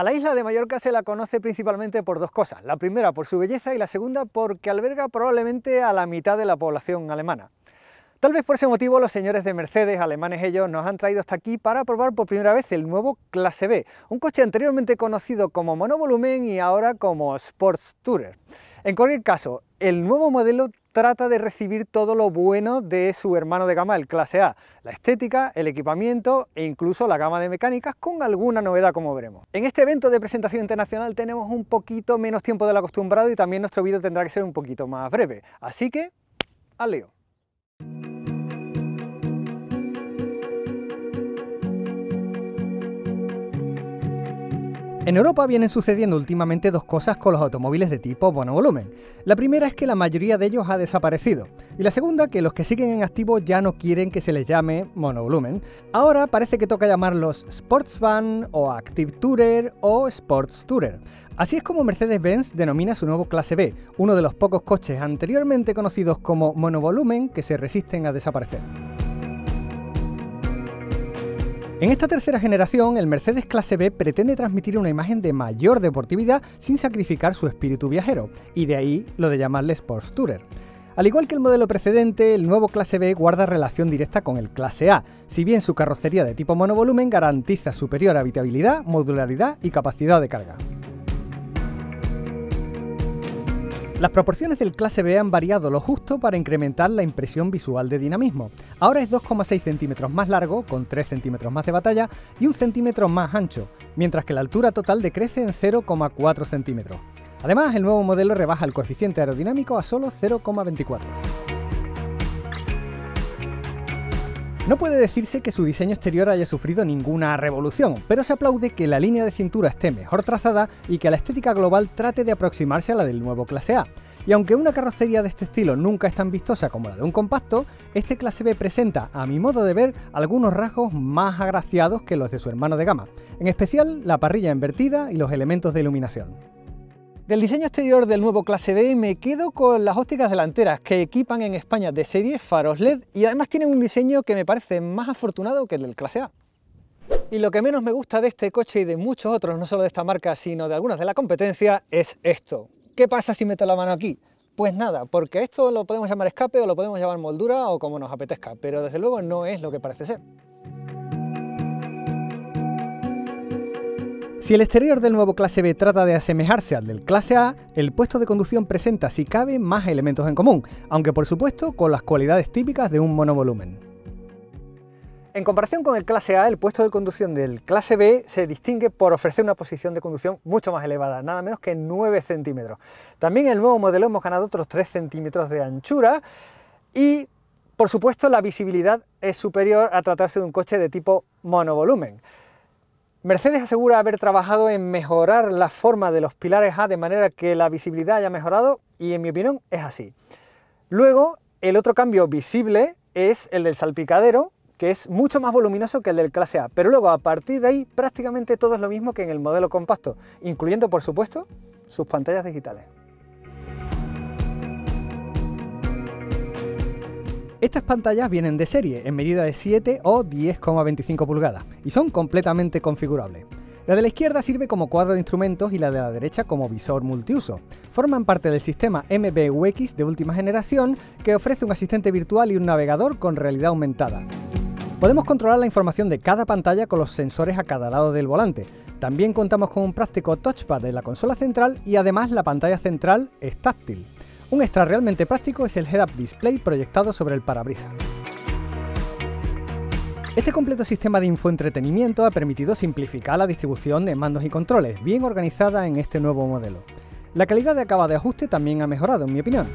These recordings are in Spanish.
A la isla de Mallorca se la conoce principalmente por dos cosas. La primera por su belleza y la segunda porque alberga probablemente a la mitad de la población alemana. Tal vez por ese motivo los señores de Mercedes, alemanes ellos, nos han traído hasta aquí para probar por primera vez el nuevo Clase B, un coche anteriormente conocido como monovolumen y ahora como Sports Tourer. En cualquier caso, el nuevo modelo trata de recibir todo lo bueno de su hermano de gama, el Clase A, la estética, el equipamiento e incluso la gama de mecánicas con alguna novedad como veremos. En este evento de presentación internacional tenemos un poquito menos tiempo del acostumbrado y también nuestro vídeo tendrá que ser un poquito más breve, así que al lío. En Europa vienen sucediendo últimamente dos cosas con los automóviles de tipo monovolumen. La primera es que la mayoría de ellos ha desaparecido, y la segunda que los que siguen en activo ya no quieren que se les llame monovolumen. Ahora parece que toca llamarlos Sportsvan o Active Tourer o Sports Tourer. Así es como Mercedes-Benz denomina su nuevo clase B, uno de los pocos coches anteriormente conocidos como monovolumen que se resisten a desaparecer. En esta tercera generación, el Mercedes Clase B pretende transmitir una imagen de mayor deportividad sin sacrificar su espíritu viajero, y de ahí lo de llamarle Sports Tourer. Al igual que el modelo precedente, el nuevo Clase B guarda relación directa con el Clase A, si bien su carrocería de tipo monovolumen garantiza superior habitabilidad, modularidad y capacidad de carga. Las proporciones del clase B han variado lo justo para incrementar la impresión visual de dinamismo. Ahora es 2,6 centímetros más largo, con 3 centímetros más de batalla, y un centímetro más ancho, mientras que la altura total decrece en 0,4 centímetros. Además, el nuevo modelo rebaja el coeficiente aerodinámico a solo 0,24. No puede decirse que su diseño exterior haya sufrido ninguna revolución, pero se aplaude que la línea de cintura esté mejor trazada y que la estética global trate de aproximarse a la del nuevo clase A. Y aunque una carrocería de este estilo nunca es tan vistosa como la de un compacto, este clase B presenta, a mi modo de ver, algunos rasgos más agraciados que los de su hermano de gama, en especial la parrilla invertida y los elementos de iluminación. Del diseño exterior del nuevo Clase B me quedo con las ópticas delanteras que equipan en España de serie faros LED y además tienen un diseño que me parece más afortunado que el del Clase A. Y lo que menos me gusta de este coche y de muchos otros, no solo de esta marca, sino de algunas de la competencia, es esto. ¿Qué pasa si meto la mano aquí? Pues nada, porque esto lo podemos llamar escape o lo podemos llamar moldura o como nos apetezca, pero desde luego no es lo que parece ser. Si el exterior del nuevo clase B trata de asemejarse al del clase A, el puesto de conducción presenta, si cabe, más elementos en común, aunque por supuesto con las cualidades típicas de un monovolumen. En comparación con el clase A, el puesto de conducción del clase B se distingue por ofrecer una posición de conducción mucho más elevada, nada menos que 9 centímetros. También en el nuevo modelo hemos ganado otros 3 centímetros de anchura y, por supuesto, la visibilidad es superior a tratarse de un coche de tipo monovolumen. Mercedes asegura haber trabajado en mejorar la forma de los pilares A de manera que la visibilidad haya mejorado y en mi opinión es así. Luego, el otro cambio visible es el del salpicadero, que es mucho más voluminoso que el del clase A, pero luego a partir de ahí prácticamente todo es lo mismo que en el modelo compacto, incluyendo por supuesto sus pantallas digitales. Estas pantallas vienen de serie, en medida de 7 o 10,25 pulgadas, y son completamente configurables. La de la izquierda sirve como cuadro de instrumentos y la de la derecha como visor multiuso. Forman parte del sistema MBUX de última generación que ofrece un asistente virtual y un navegador con realidad aumentada. Podemos controlar la información de cada pantalla con los sensores a cada lado del volante. También contamos con un práctico touchpad en la consola central y además la pantalla central es táctil. Un extra realmente práctico es el head-up display proyectado sobre el parabrisas. Este completo sistema de infoentretenimiento ha permitido simplificar la distribución de mandos y controles, bien organizada en este nuevo modelo. La calidad de acabado de ajuste también ha mejorado, en mi opinión.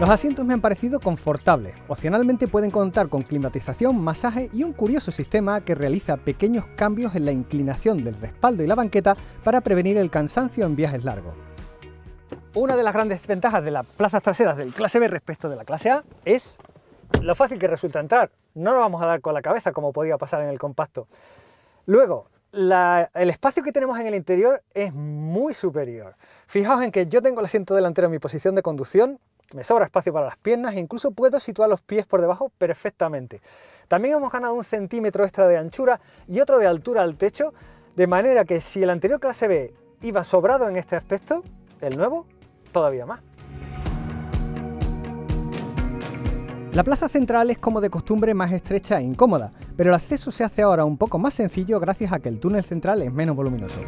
Los asientos me han parecido confortables. Opcionalmente pueden contar con climatización, masaje y un curioso sistema que realiza pequeños cambios en la inclinación del respaldo y la banqueta para prevenir el cansancio en viajes largos. Una de las grandes ventajas de las plazas traseras del clase B respecto de la clase A es lo fácil que resulta entrar. No lo vamos a dar con la cabeza como podía pasar en el compacto. Luego, el espacio que tenemos en el interior es muy superior. Fijaos en que yo tengo el asiento delantero en mi posición de conducción, me sobra espacio para las piernas e incluso puedo situar los pies por debajo perfectamente. También hemos ganado un centímetro extra de anchura y otro de altura al techo, De manera que si el anterior clase B iba sobrado en este aspecto, el nuevo todavía más. La plaza central es como de costumbre más estrecha e incómoda, pero el acceso se hace ahora un poco más sencillo gracias a que el túnel central es menos voluminoso.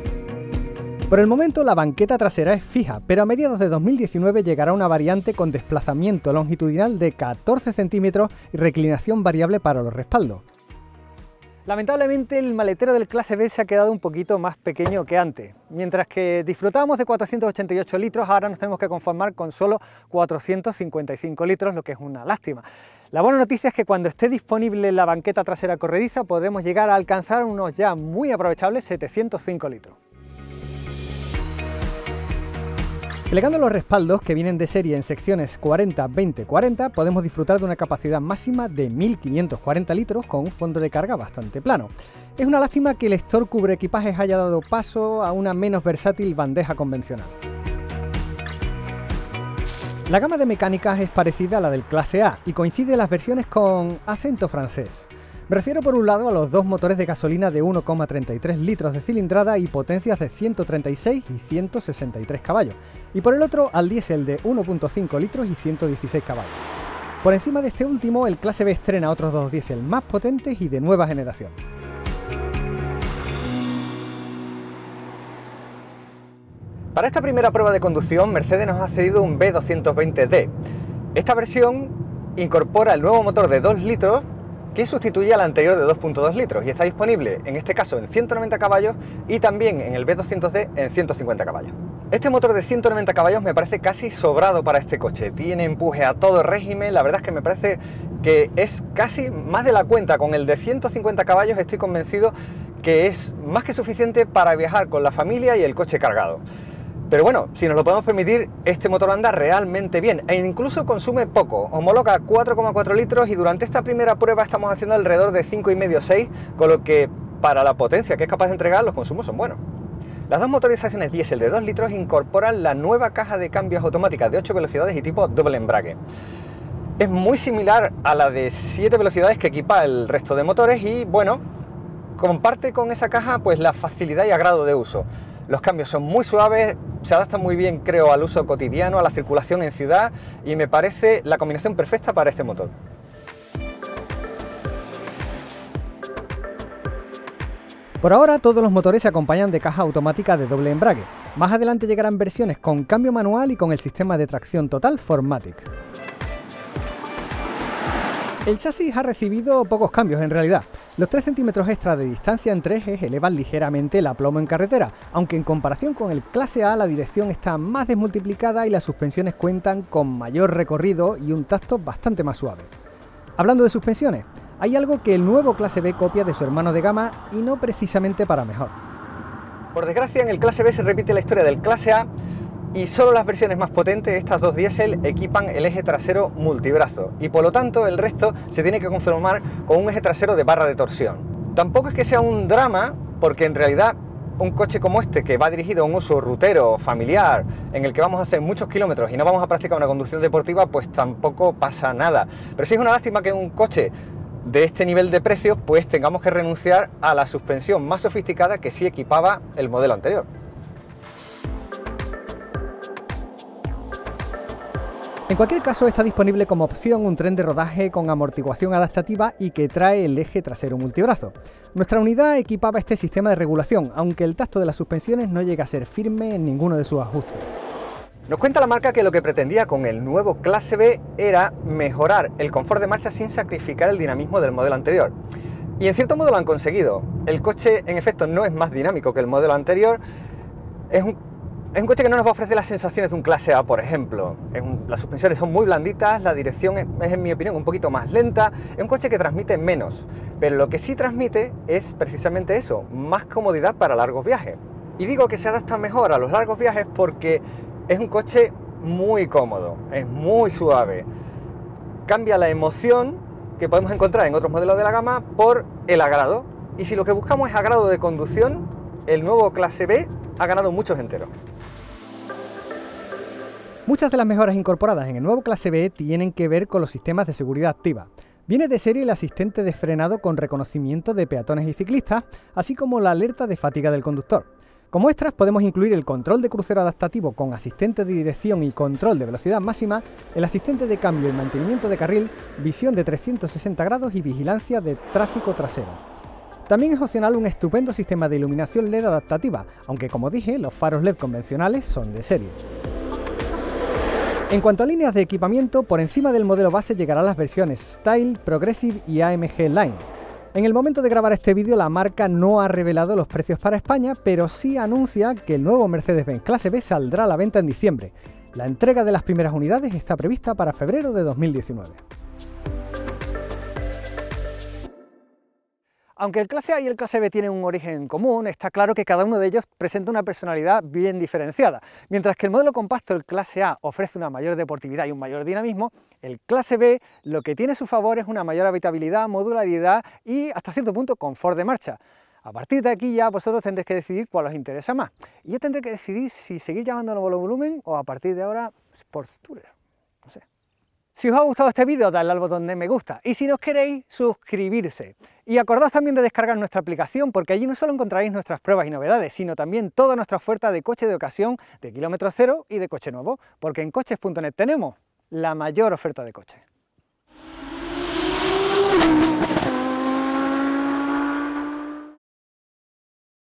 Por el momento la banqueta trasera es fija, pero a mediados de 2019 llegará una variante con desplazamiento longitudinal de 14 centímetros y reclinación variable para los respaldos. Lamentablemente el maletero del clase B se ha quedado un poquito más pequeño que antes. Mientras que disfrutábamos de 488 litros, ahora nos tenemos que conformar con solo 455 litros, lo que es una lástima. La buena noticia es que cuando esté disponible la banqueta trasera corrediza podremos llegar a alcanzar unos ya muy aprovechables 705 litros. Plegando los respaldos que vienen de serie en secciones 40, 20, 40, podemos disfrutar de una capacidad máxima de 1540 litros con un fondo de carga bastante plano. Es una lástima que el lector cubre equipajes haya dado paso a una menos versátil bandeja convencional. La gama de mecánicas es parecida a la del clase A y coincide las versiones con acento francés. Me refiero por un lado a los dos motores de gasolina de 1,33 litros de cilindrada y potencias de 136 y 163 caballos, y por el otro al diésel de 1,5 litros y 116 caballos. Por encima de este último, el clase B estrena otros dos diésel más potentes y de nueva generación. Para esta primera prueba de conducción, Mercedes nos ha cedido un B220D. Esta versión incorpora el nuevo motor de 2 litros que sustituye al anterior de 2.2 litros y está disponible en este caso en 190 caballos y también en el B200D en 150 caballos. Este motor de 190 caballos me parece casi sobrado para este coche, tiene empuje a todo régimen, la verdad es que me parece que es casi más de la cuenta, con el de 150 caballos estoy convencido que es más que suficiente para viajar con la familia y el coche cargado. Pero bueno, si nos lo podemos permitir, este motor anda realmente bien e incluso consume poco. Homologa 4,4 litros y durante esta primera prueba estamos haciendo alrededor de 5,5-6, con lo que para la potencia que es capaz de entregar los consumos son buenos. Las dos motorizaciones diésel de 2 litros incorporan la nueva caja de cambios automáticas de 8 velocidades y tipo doble embrague. Es muy similar a la de 7 velocidades que equipa el resto de motores y bueno, comparte con esa caja pues la facilidad y agrado de uso. Los cambios son muy suaves, se adaptan muy bien creo al uso cotidiano, a la circulación en ciudad y me parece la combinación perfecta para este motor. Por ahora todos los motores se acompañan de caja automática de doble embrague. Más adelante llegarán versiones con cambio manual y con el sistema de tracción total Formatic. El chasis ha recibido pocos cambios en realidad. Los 3 centímetros extra de distancia entre ejes elevan ligeramente el aplomo en carretera, aunque en comparación con el clase A la dirección está más desmultiplicada y las suspensiones cuentan con mayor recorrido y un tacto bastante más suave. Hablando de suspensiones, hay algo que el nuevo clase B copia de su hermano de gama y no precisamente para mejor. Por desgracia en el clase B se repite la historia del clase A y solo las versiones más potentes, estas dos diésel, equipan el eje trasero multibrazo y por lo tanto el resto se tiene que conformar con un eje trasero de barra de torsión. Tampoco es que sea un drama, porque en realidad un coche como este que va dirigido a un uso rutero, familiar, en el que vamos a hacer muchos kilómetros y no vamos a practicar una conducción deportiva, pues tampoco pasa nada. Pero sí es una lástima que un coche de este nivel de precios, pues tengamos que renunciar a la suspensión más sofisticada que sí equipaba el modelo anterior. En cualquier caso está disponible como opción un tren de rodaje con amortiguación adaptativa y que trae el eje trasero multibrazo. Nuestra unidad equipaba este sistema de regulación, aunque el tacto de las suspensiones no llega a ser firme en ninguno de sus ajustes. Nos cuenta la marca que lo que pretendía con el nuevo Clase B era mejorar el confort de marcha sin sacrificar el dinamismo del modelo anterior. Y en cierto modo lo han conseguido. El coche en efecto no es más dinámico que el modelo anterior, es un es un coche que no nos va a ofrecer las sensaciones de un clase A, por ejemplo. las suspensiones son muy blanditas, la dirección es, en mi opinión, un poquito más lenta. Es un coche que transmite menos, pero lo que sí transmite es precisamente eso, más comodidad para largos viajes. Y digo que se adapta mejor a los largos viajes porque es un coche muy cómodo, es muy suave. Cambia la emoción que podemos encontrar en otros modelos de la gama por el agrado. Y si lo que buscamos es agrado de conducción, el nuevo clase B ha ganado muchos enteros. Muchas de las mejoras incorporadas en el nuevo clase B tienen que ver con los sistemas de seguridad activa. Viene de serie el asistente de frenado con reconocimiento de peatones y ciclistas, así como la alerta de fatiga del conductor. Como extras podemos incluir el control de crucero adaptativo con asistente de dirección y control de velocidad máxima, el asistente de cambio y mantenimiento de carril, visión de 360 grados y vigilancia de tráfico trasero. También es opcional un estupendo sistema de iluminación LED adaptativa, aunque como dije, los faros LED convencionales son de serie. En cuanto a líneas de equipamiento, por encima del modelo base llegarán las versiones Style, Progressive y AMG Line. En el momento de grabar este vídeo la marca no ha revelado los precios para España, pero sí anuncia que el nuevo Mercedes-Benz Clase B saldrá a la venta en diciembre. La entrega de las primeras unidades está prevista para febrero de 2019. Aunque el clase A y el clase B tienen un origen común, está claro que cada uno de ellos presenta una personalidad bien diferenciada. Mientras que el modelo compacto, el clase A, ofrece una mayor deportividad y un mayor dinamismo, el clase B lo que tiene a su favor es una mayor habitabilidad, modularidad y hasta cierto punto confort de marcha. A partir de aquí ya vosotros tendréis que decidir cuál os interesa más. Y yo tendré que decidir si seguir llamándolo volumen o a partir de ahora Sports Tourer. Si os ha gustado este vídeo, dadle al botón de me gusta y si no queréis, suscribirse. Y acordaos también de descargar nuestra aplicación porque allí no solo encontraréis nuestras pruebas y novedades, sino también toda nuestra oferta de coche de ocasión, de kilómetro cero y de coche nuevo, porque en coches.net tenemos la mayor oferta de coches.